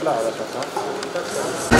Claro, está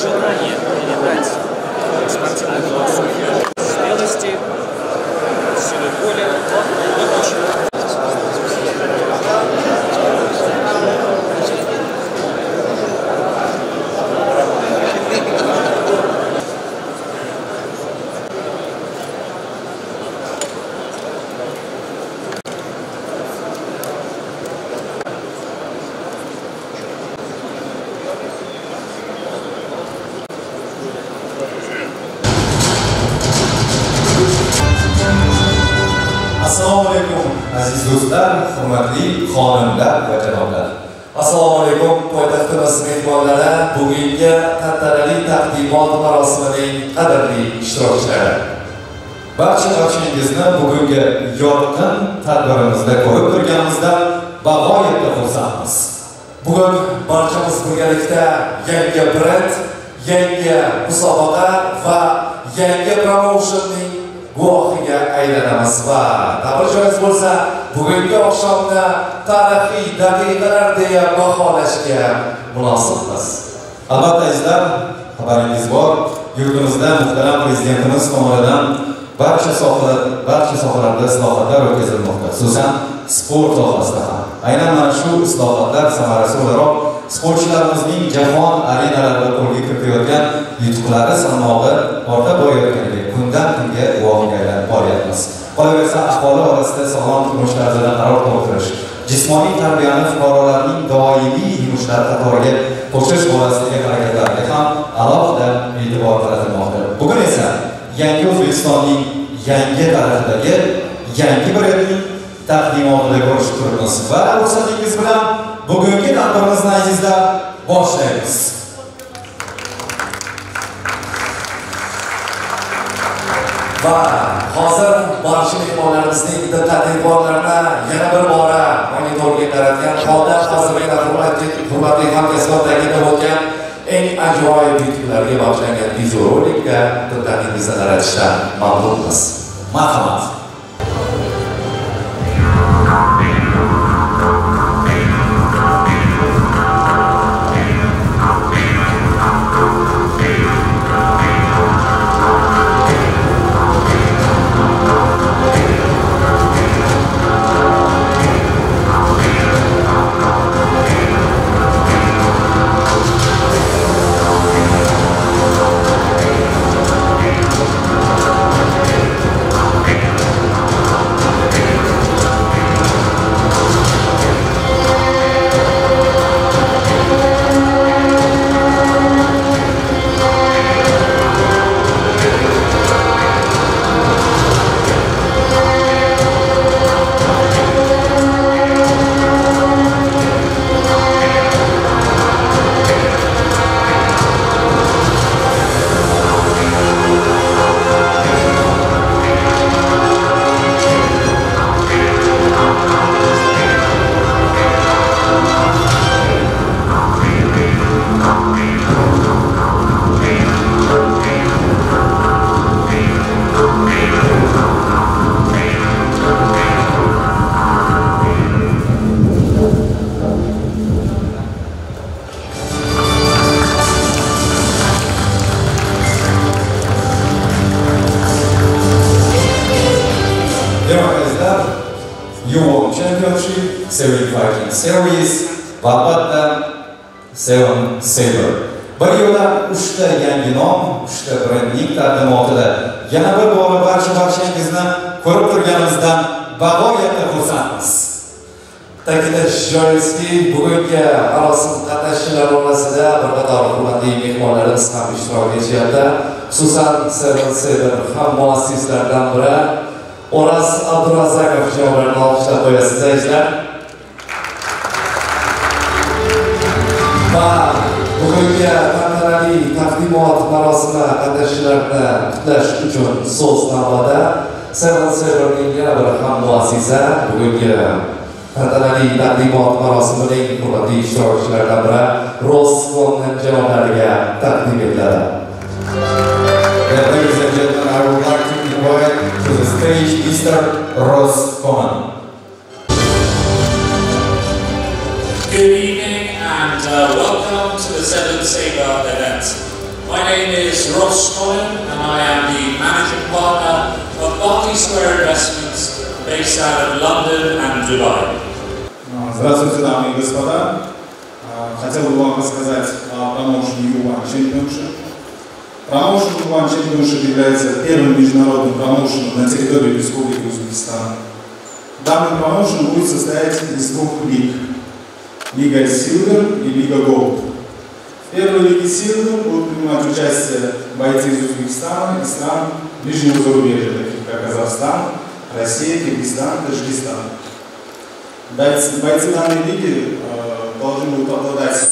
желание assalomu alaykum aziz do'stlar hurmatli xonimlar va janoblar assalomu alaykum poytaxtimiz mehmonlari bugungi tantanali taqdimot marosimining qadrli ishtirokchilari. Barcha barchangizni bugungi yorqin tadbirimizda ko'rib turganimizdan bag'oyatda xursandmiz bugun barchamiz birgalikda yangi brend yangi musobaqa va yangi promoushonning guvohiga aylanamiz. Va ta'bir joiz bo'lsa bugungi oqshomni tarixiy daqiqalar deya baholashga munosibmiz. Albatta azizlar xabaringiz bor. Yurtimizda muhtaram prezidentimiz tomonidan barcha sohalar barcha sohalarda islohotlar o'tkazilmoqda. Xususan sport sohasida ham. Aynan mana shu islohotlar samarasi o'laroq sportchilarimizning jahon arenalarida qo'lga kiritayotgan yutuqlari salmog'i orta borayotganiga kundan kunga guvohiga aylanib boryapmiz? Qolaversa aholi orasida sog'lom turmush tarzini qaror toptirish jismoniy tarbiyani fuqarolarning doimiy yumushlari qatoriga qo'shish borasidagi harakatlarga ham alohida e'tibor qaratilmoqda. Bugun esa yangi o'zbekistonning yangi tarixidagi yangi brendning taqdimotida ko'rishib turibmiz. Va ruxsatingiz bilan bugungi tadbirimizni azizlar boshlaymiz. Va hozir barcha mehmonlarimizning diqqat e'tiborlarini yana bir bora monitorga qaratgan holda hozirgina hurmatli hurmatli hamkasblar ta'kidlab o'tgan eng ajoyib yutuqlarga bag'ishlangan videorolikka diqqatingizni qaratishdan mamnunmiz. Marhamat. Seven Saber. Bir yo'la uchta yangi nom, uchta brendning taqdimotida yana bir bora barcha barchangizni ko'rib turganimizdan bag'oyatda xursandmiz. Ta'kidlash joizki, bugungi marosim qatnashchilari orasida bir qator hurmatli mehmonlarimiz ham ishtirok etyapti. Xususan, Seven Saber ham muassislaridan biri Oraz Abdurazakov javoblarini olqishlab qo'yasiz, Va bugungi tantanali taqdimot marosimi qatnashchilarini qutlash uchun so'z navbada Seven Severning yana bir hammuassisa bugungi tantanali taqdimot marosimining hurmatli ishtirokchilaridan biri Roscomning первым международным промоушеном на территории Республики Узбекистан. Данный промоушен будет состоять из двух лиг. Лига Silver и Лига Gold. В первой лиге Silver будут принимать участие бойцы из Узбекистана и стран ближнего зарубежья, таких как Казахстан, Россия, Киргизстан, Таджикистан. Бойцы, бойцы данной лиги э, должны будут обладать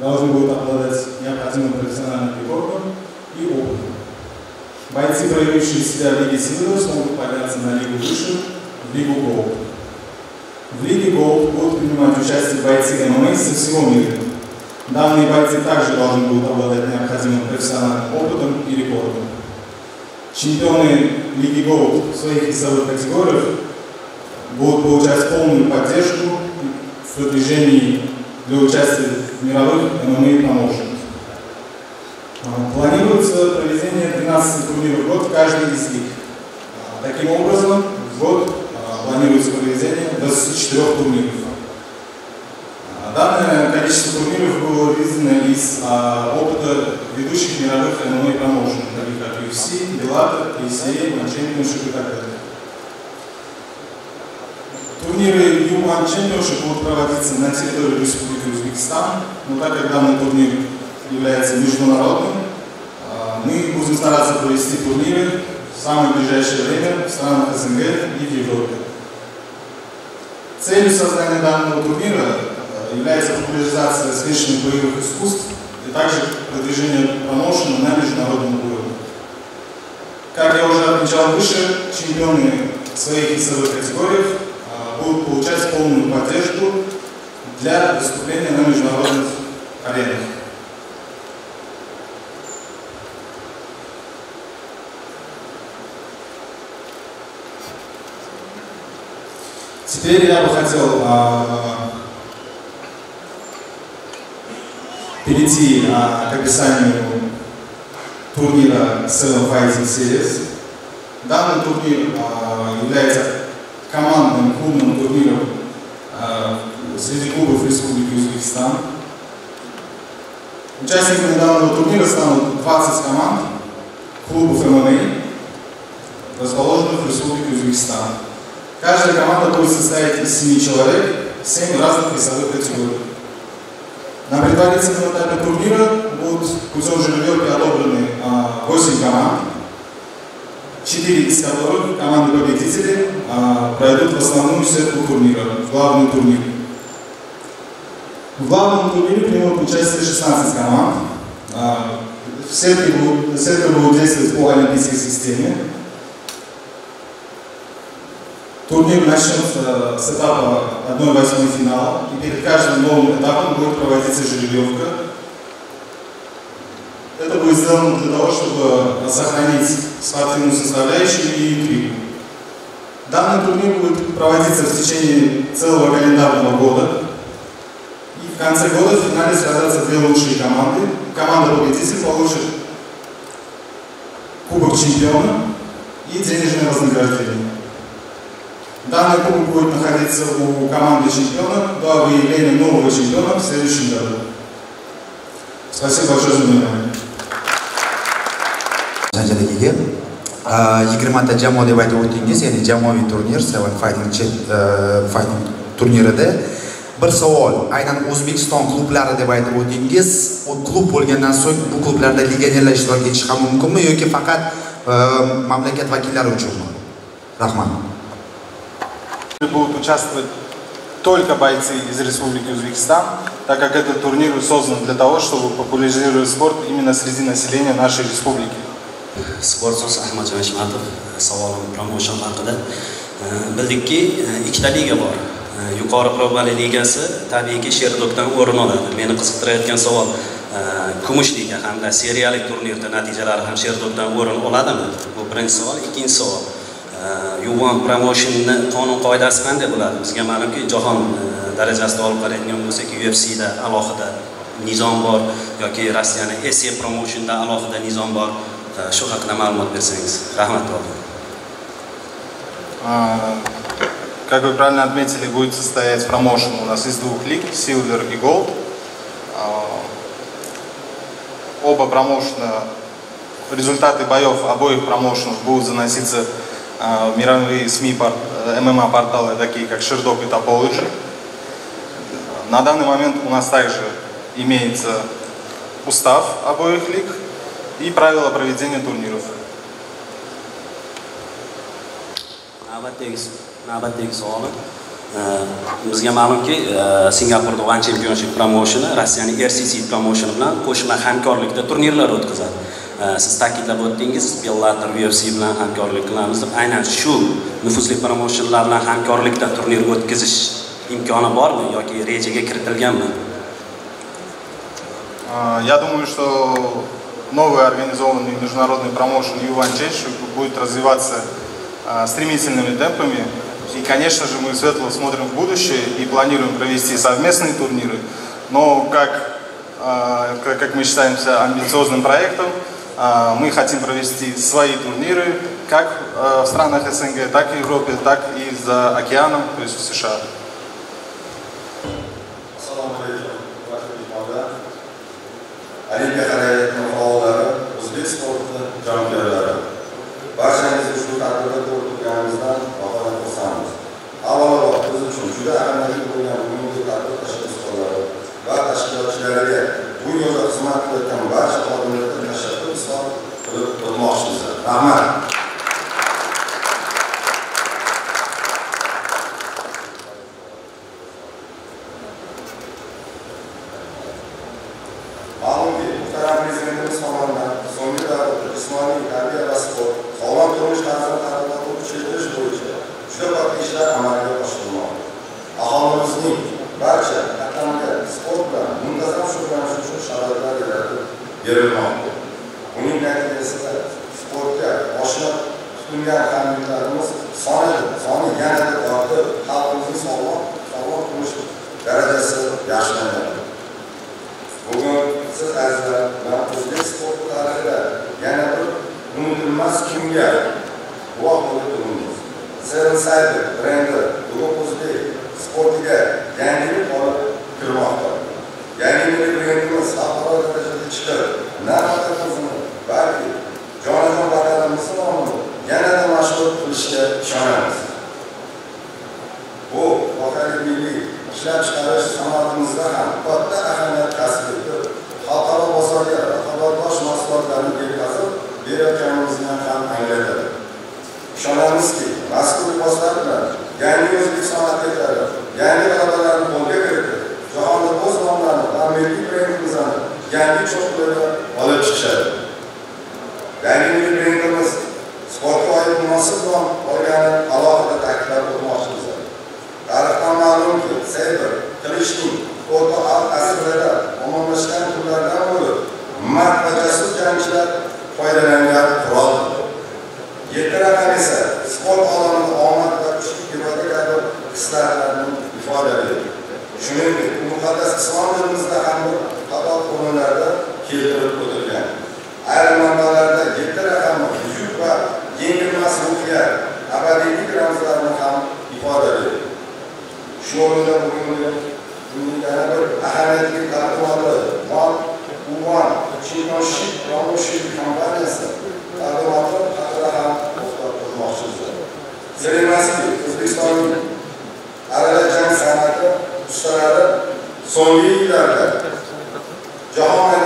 должны будут обладать необходимым профессиональным рекордом и опытом. Бойцы, проявившие себя в Лиге Силы, смогут подняться на Лигу выше, в Лигу Голд. В Лиге Голд будут принимать участие бойцы ММА со всего мира. Данные бойцы также должны будут обладать необходимым профессиональным опытом и рекордом. Чемпионы Лиги Голд в своих весовых категориях будут получать полную поддержку в продвижении для участия в мировых ММА промоушенах. А, Планируется проведение 12 турниров в год в каждой из них. А, Таким образом, в год а, планируется проведение 24 турниров. Данное количество турниров было выведено из а, опыта ведущих мировых ММА промоушенов, таких как UFC, Bellator, PCA, One и так далее. Турниры U1 Championship будут проводиться на территории Республики Узбекистан, но так как данный турнир является международным, мы будем стараться провести турниры в самое ближайшее время в странах СНГ и в Европе. Целью создания данного турнира а, является популяризация смешанных боевых искусств и также продвижение промоушена на международном уровне. Как я уже отмечал выше, чемпионы своих весовых категориях а, будут получать полную поддержку для выступления на международных аренах. Теперь я бы хотел а, перейти а, к описанию турнира Seven Fighting Series. Данный турнир а, является командным клубным турниром а, среди клубов Республики Узбекистан. Участниками данного турнира станут 20 команд клубов ММА, расположенных в Республике Узбекистан. Каждая команда будет состоять из 7 человек, 7 разных весовых категорий. На предварительном этапе турнира будут путем жеребьевки отобраны а, 8 команд, 4 из которых команды победители а, пройдут в основную сетку турнира, в главный турнир. В главном турнире примут участие 16 команд. А, в сетке будут, сетка будет действовать по олимпийской системе. Турнир начнется с этапа 1-8 финала, и перед каждым новым этапом будет проводиться жеребьевка. Это будет сделано для того, чтобы сохранить спортивную составляющую и интригу. Данный турнир будет проводиться в течение целого календарного года. И в конце года в финале сразятся две лучшие команды. Команда победитель получит Кубок чемпиона и денежное вознаграждение. Данный кубок будет находиться у команды чемпионов до выявления нового чемпиона в следующем году. Спасибо большое за внимание. Sanjaligiga yigirmata jamoa deb aytib o'tdingiz ya'ni jamoaviy turnir seven fighting fighting turnirida bir savol aynan o'zbekiston klublari deb aytib o'tdingiz klub bo'lgandan so'ng bu klublarda legionerlar ishtirok etishi ham mumkinmi yoki faqat mamlakat vakillari uchunmi rahmat Будут участвовать только бойцы из Республики Узбекистан, так как этот турнир создан для того, чтобы популяризировать спорт именно среди населения нашей республики. sportso'z ahmadjon ishmatov savolim promotion haqida bildikki ikkita liga bor yuqori probali ligasi tabiiyki sherdokdan o'rin oladi meni qiziqtirayotgan savol kumush liga hamda seriyalik turnirda natijalari ham sherdokdan o'rin oladimi bu birinchi savol ikkinchi savol yuvan promotionni qonun qoidasi qanday bo'ladi bizga ma'lumki jahon darajasida olib qaraydigan bo'lsak ufcda alohida nizom bor yoki rossiyani ese promotionda alohida nizom bor shu haqida ma'lumot bersangiz rahmat Как вы правильно отметили, будет состоять промоушен у нас из двух лиг, Silver и Gold. Оба промоушена, результаты боев обоих промоушенов будут заноситься мировые СМИ, ММА-порталы, такие как Шердок и Topology. На данный момент у нас также имеется устав обоих лиг и правила проведения турниров. navbatdagi savolim bizga ma'lumki singapurda one championship promotioni rossiyaning rcc promotioni bilan qo'shma hamkorlikda turnirlar o'tkazadi siz ta'kidlab o'tdingiz bellator ufc bilan hamkorlik qilamiz deb aynan shu nufuzli promoushonlar bilan hamkorlikda turnir o'tkazish imkoni bormi yoki rejaga kiritilganmi Я думаю, что новый организованный международный промоушен Юван Championship будет развиваться стремительными темпами. И, конечно же, мы светло смотрим в будущее и планируем провести совместные турниры. Но как, как мы считаемся амбициозным проектом, мы хотим провести свои турниры как в странах СНГ, так и в Европе, так и за океаном, то есть в США. Izhor qilib Hammer. Darajasi yaxshilanadi Bugun siz azizlar bilan o'zbek sporti tarixida yana bir unutilmas kunga guvoh bo'lib turdingiz. Seven Cyber brendi bugun o'zbek sportiga yangilik olib kirmoqda. Yangi milliy brendimiz xalqaro darajada chiqib, nafaqat o'zini, balki jonajon vatanimizni nomini yanada mashhur qilishga ishonamiz. Bu voqelik milliy ishlab chiqarish sanoatimizda ham katta ahamiyat kasb etdi xalqaro bozorga raqobatbardosh mahsulotlarni yetkazib berayotganimizni ham anglatadi. Ishonamizki, mazkur liboslar bilan yangi O'zbekiston atletlari yangi g'alabalarni qo'lga kiritib, jahonda o'z nomlarini va milliy brendimizni yangi cho'qqilarga olib chiqishadi. Yangi milliy brendimiz sportga oid munosib nom olgani alohida ta'kidlab o'tmoqchimiz. Tarixdan ma'lumki, Saber qilishning o'rta xalq asrlarida ommalashgan turlardan bo'lib, mard va jasur jangchilar foydalangan quroldir. Yetti raqam esa sport olamida omad va kuchli iroda kabi hislatlarni ifodalaydi. Shuningdek, muqaddas islom dinimizda ham bu qator o'rinlarda keltirib o'tilgan. Ayrim manbalarda yetti showing the women in another Ahanatic Tathavata, not who want chinoshish, promotion comparison. Tathavata, Tatavaha, Tatavaha. Zelenskiy, O'zbekiston arada jang san'ati ustalari so'nggi yillarda jahon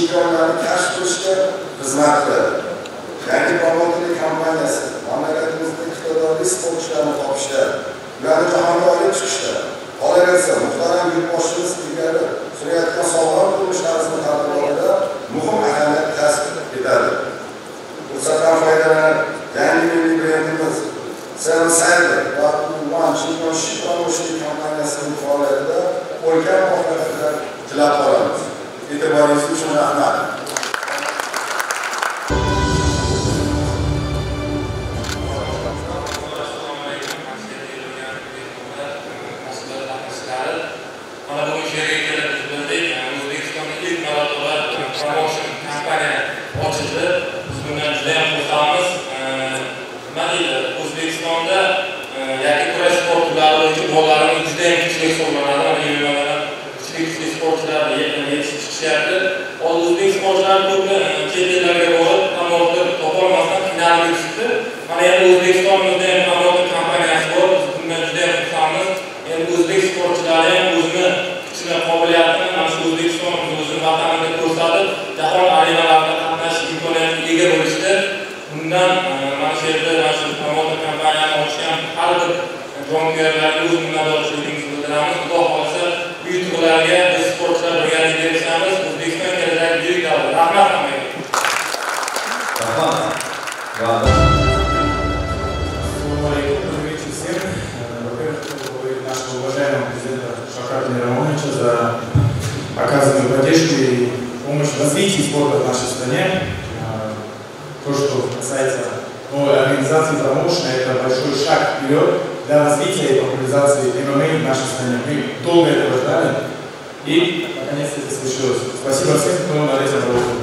nomlarni chempionlarni kashf qilishga xizmat qiladi. Yangi promotorlik kompaniyasi mamlakatimizda iqtidorli sportchilarni topishda ularni jahonga olib chiqishda qolaversa muhtaram yurtboshimiz ilgari surayotgan sog'lom turmush tarzini tadbirkorida muhim ahamiyat kasb etadi. Fursatdan foydalanib yangi milliy brendimiz Seven Cyber va One Championship Promotion kompaniyasining faoliyatida ulkan muvaffaqiyatlar tilab qolamiz. kita buat institusi anak-anak O'zbekistonimiz o'zini vatanini ko'rsatib, jahon arenalarida qatnashish imkoniyatiga ega bo'lishdi. undan e, mana shu yerda mana shu promotor kompaniyani ochgan har bir jonkuyarlarga o'z minnatdorchiligimizni bildiramiz. Xudo xohlasa bu yutuqlarga biz sportchilar birgalikda erishamiz. O'zbekiston kelajagi buyuk davlat. Rahmat. Развитии спорта в нашей стране. Э, То, что касается новой организации промоушена, это большой шаг вперед для развития и популяризации ММА в нашей стране. Мы долго этого ждали, и наконец-то это случилось. Спасибо всем, кто над этим работал.